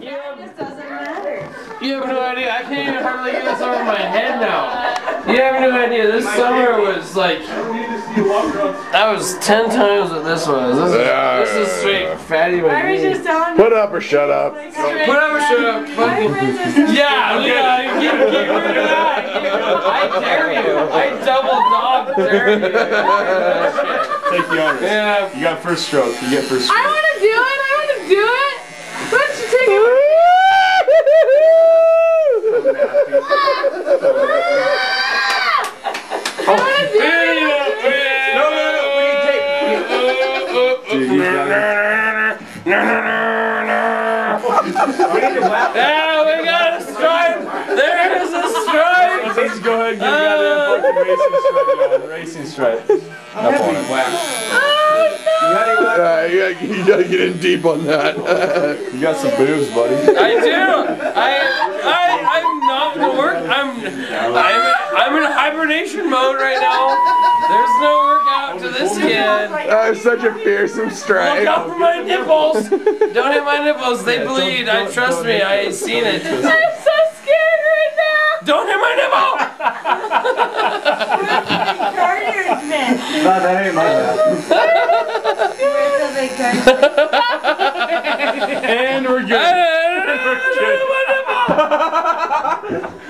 You have, This doesn't matter. you have no idea. I can't even hardly get this over my head now. You have no idea. This summer was like. That was ten times what this was. This is, this is straight fatty I was just telling Put up or shut up. Put up or shut up. My Fucking. friends are so Yeah, yeah, get, get rid of that. I dare you. I double dog dare you. Take the honors. Yeah. You got first stroke. You get first I stroke. want to do it. I want to do it. Why don't you take it? I want to do it. No, no, no. We need tape. Dude, you got Yeah, we got a stripe. There is a stripe. Let's go ahead and get uh, fucking racing stripe on. Racing stripe. Up on it. Uh, you, gotta, you gotta get in deep on that. You got some boobs, buddy. I do. I, I, I'm not gonna work. I'm, I'm, I'm in hibernation mode right now. There's no workout to this kid. that is such a fearsome strike. Look out for my nipples. Don't hit my nipples. They bleed. I trust me. I seen it. I'm so scared right now. Don't hit my nipple. Carter's man. No, that ain't my bad. And we're good.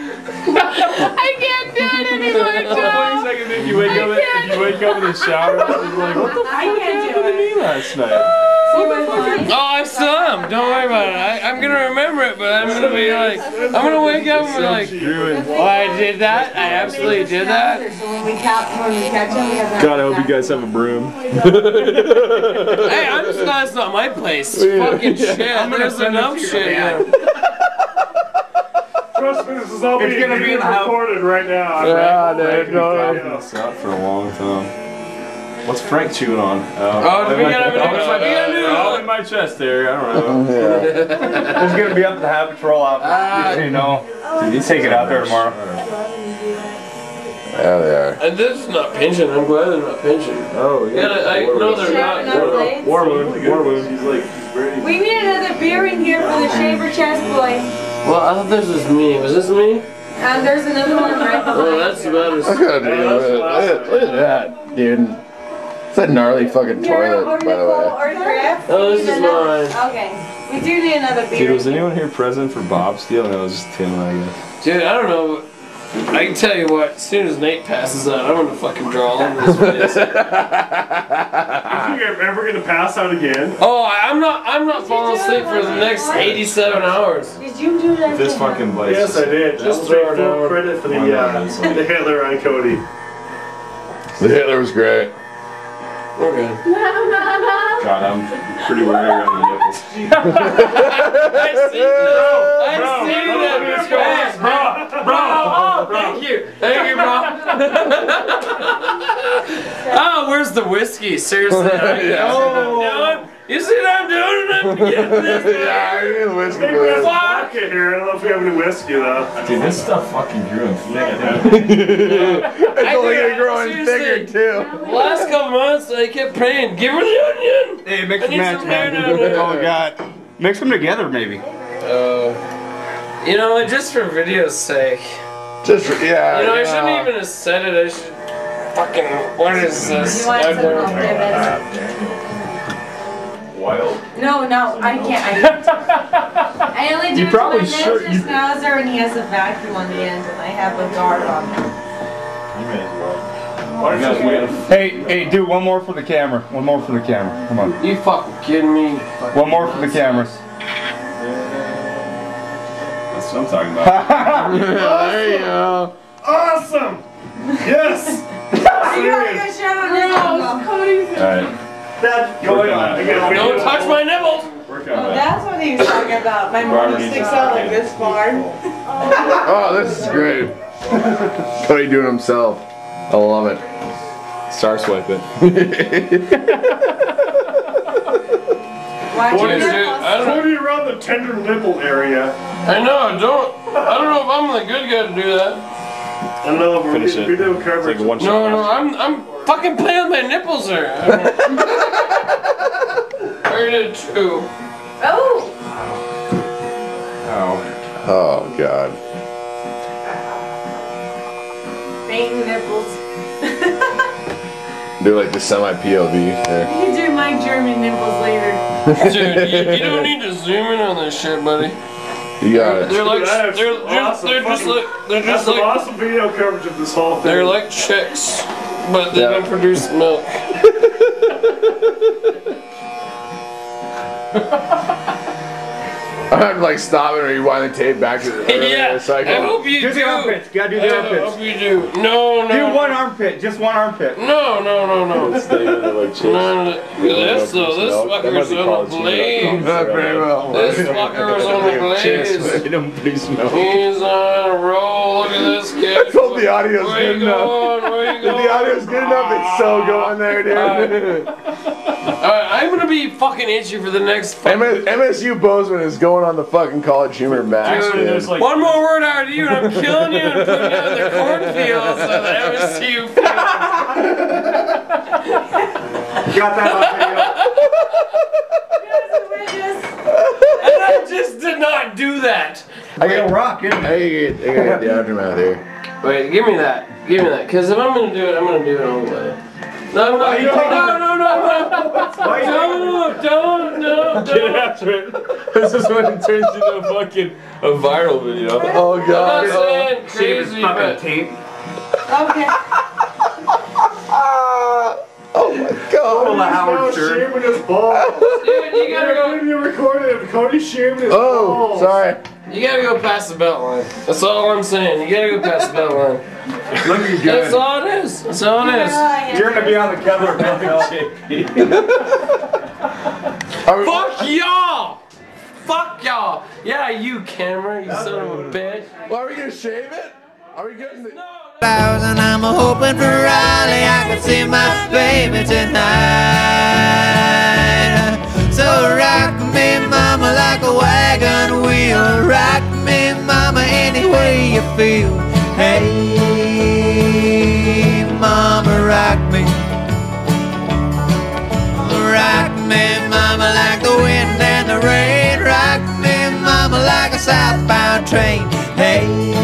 I can't do it anymore, Wait a Joe. second, if you wake up, if you wake up in the shower, you're like, what the I can't do fuck did it. I mean last night? Oh, I still am. Don't worry about it. I, I'm gonna remember it, but I'm gonna be like, I'm gonna wake up and be like, oh, I did that. I absolutely did that. So when we catch, when we catch him, we have to God, I hope you guys have a broom. Hey, I'm just glad it's not my place. Fucking shit. There's enough shit here. Trust me, this is all being, gonna be in the house. recorded right now. Yeah, dude, no, Yeah. It's out for a long time. What's Frank chewing on? Oh, do we gotta- we gotta- Oh, we gotta do oh, it. in my chest there. I don't know. There's gonna be up to the Happy Patrol office. Ah. you know, you take it out there tomorrow. Yeah, they are. And this is not pinching. I'm glad they're not pinching. Oh, Yeah, I know they're not. up blades. War wound. War wound. He's like, he's ready. We need another beer in here for the shaver chest boy. Well, I thought this was me. Was this me? And there's another one right Oh, that's about I as. gotta do it. Look at, look at that, dude. It's a gnarly fucking Here, toilet, by the way. autograph. Oh, this is another- mine. Okay. We do need another beer. Dude, was anyone here present for Bob's deal? No, it was just Tim, I guess. Dude, I don't know. I can tell you what. As soon as Nate passes out, I'm gonna fucking draw all this place. You think I'm ever gonna pass out again? Oh, I- I'm not. I'm not falling asleep for the next 87 hours. Did you do that? This to fucking place. Yes, I did. Just Just throw throw it full down. credit for the uh, the Hitler on Cody. The Hitler was great. We're good. God, I'm pretty worried around the nipples. I see that. I Bro, see bro, that. let me just go. Bro, bro. Oh, oh thank you. Thank you, bro. oh, where's the whiskey? Seriously. I, you, see what I'm doing? you see what I'm doing? I'm getting this. yeah, I need a whiskey Hey, we have vodka here. I don't know if we have any whiskey though. Dude, this stuff fucking grew and thick. this. It's I only think- gonna grow in seriously. thicker, too. Last couple months, I kept praying, give her the onion. Hey, mix I and match, some hair man. down. Oh God, mix them together, maybe. Uh, you know, just for video's sake. Just, for, yeah. You know, I shouldn't even have said it. I should. Fucking. What is this? You want I some don't- of this? Wild. No, no, I can't. I, can't. I only do You it probably to my should- nose you- schnauzer and he has a vacuum on the end and I have a guard on him. You may as well. Why don't you just wait? Hey, hey, do one more for the camera. One more for the camera. Come on. You fucking kidding me? One more for the cameras. That's what I'm talking about. there you go. Awesome! Yes! You gotta go shut on this one. Alright, That going on. Again, Don't touch my nipples! Work Oh, that's what he was talking about. My mom Barbie sticks out like this far. Oh, this is great. Cody doing himself. I love it. Star swipe it. Watch What your it? I don't know. Cody around the tender nipple area. I know, I don't. I don't know if I'm the good guy to do that. I don't know if we, Finish we it. do It's coverage. like a one shot. No, no, I'm I'm fucking playing with my nipples there. I don't- I did two. Oh! Oh Oh, god. Fainting nipples. Do like the semi POV there. You can do my German nipples later. Dude, you, you don't need to zoom in on this shit, buddy. You got it. They're like, Dude, they're, some they're, awesome they're just like, they're That's just some like, awesome video coverage of this whole thing. they're like chicks, but they Yeah. don't produce milk. I have to like stop it or rewind the tape back to the yeah, so I I hope you Do do. the armpits. You gotta do the I armpits. hope you do. No, no. Do one armpit. Just one armpit. No, no, no, no. Stay in there like chicks. No, no, this though, this fucker's on the blade. Not very well. This fucker's on the blaze. They don't produce milk. He's on a roll. Look at this kid. I hope the audio's Where good enough. going? Where you If the audio's good enough, it's so going there, dude. Alright, I'm gonna be fucking itchy for the next fucking. MS, MSU Bozeman is going on the fucking college humor match, Dude, dude. like One more word out of you, and I'm killing you and putting you out in the cornfields of the MSU field. Got that on video. And I just did not do that. I Real got, rock, isn't I gotta get, I gotta get the aftermath here. Wait, give me that. Give me that. Because if I'm gonna do it, I'm gonna do it all the way. No, no, no, you no, taking no, no, no. Why you Don't, don't, don't, Get after it. This is when it turns into a fucking a viral video. Oh I'm god. not Oh. saying Shave his crazy, fucking but tape. Okay. Ah, oh my Pull god. the now Howard Stern. shaving his balls. dude, you gotta go. When you recorded it, Cody's shaving his Oh, balls. sorry. You gotta go past the belt line. That's all I'm saying. You gotta go past the belt line. Look at you That's all it is. That's all it is. You're gonna be on the cover of Are we, Fuck y'all! Fuck y'all! Yeah, you camera, you son of a bitch. well, are we gonna shave it? Are we getting the... flowers and I'm hoping for Raleigh I can see my baby tonight. So rock me, mama, like a wagon wheel. Rock me, mama, any way you feel. Hey, southbound train. Hey.